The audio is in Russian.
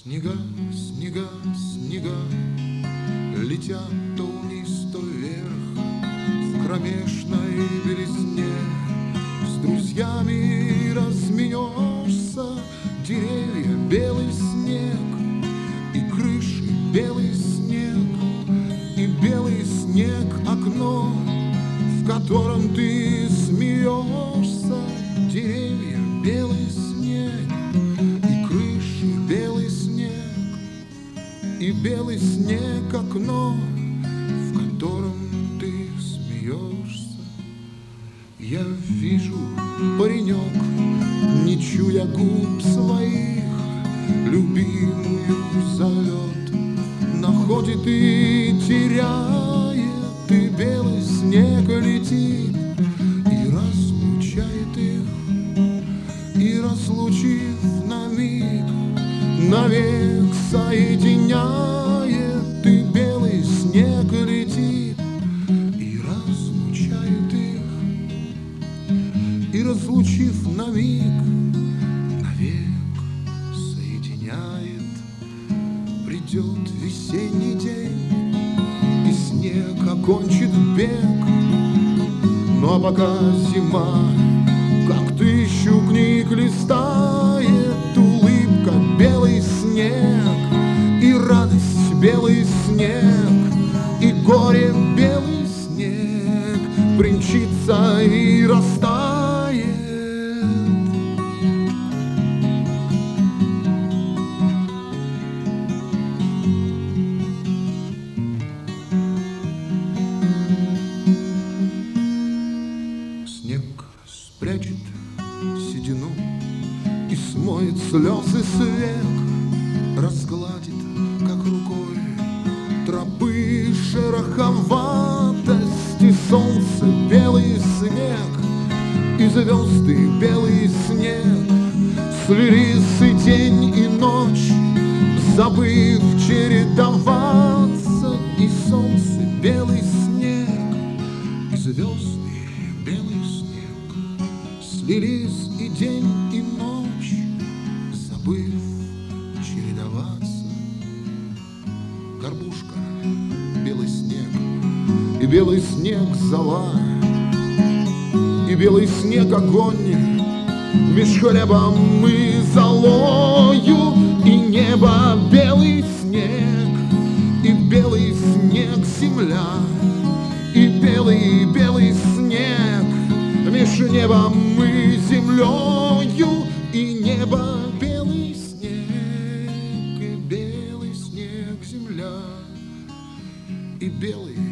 Снега, снега, снега Летят то вниз, то вверх В кромешной белизне. С друзьями разменешься Деревья, белый снег И крыши, белый снег И белый снег, окно В котором ты смеешься И белый снег, окно В котором ты смеешься. Я вижу, паренек Не чуя губ своих Любимую зовет. Находит и теряет И белый снег летит И разлучает их И разлучив на миг Навек соединяет разлучив на миг Навек соединяет Придет весенний день И снег окончит бег. Ну а пока зима Как тысячу книг листает Улыбка, белый снег И радость, белый снег И горе, белый снег Примчится и растает смоет слезы свек Разгладит, как рукой Тропы шероховатости Солнце, белый снег И звезды, белый снег. Слились и день, и ночь Забыв чередоваться И солнце, белый снег И звезды, белый снег. Слились и день, и ночь Забыв чередоваться. Горбушка, белый снег И белый снег зола И белый снег огонь Меж хлебом и золою И небо белый снег И белый снег земля И белый, белый снег. Меж небом и землею И небо снег И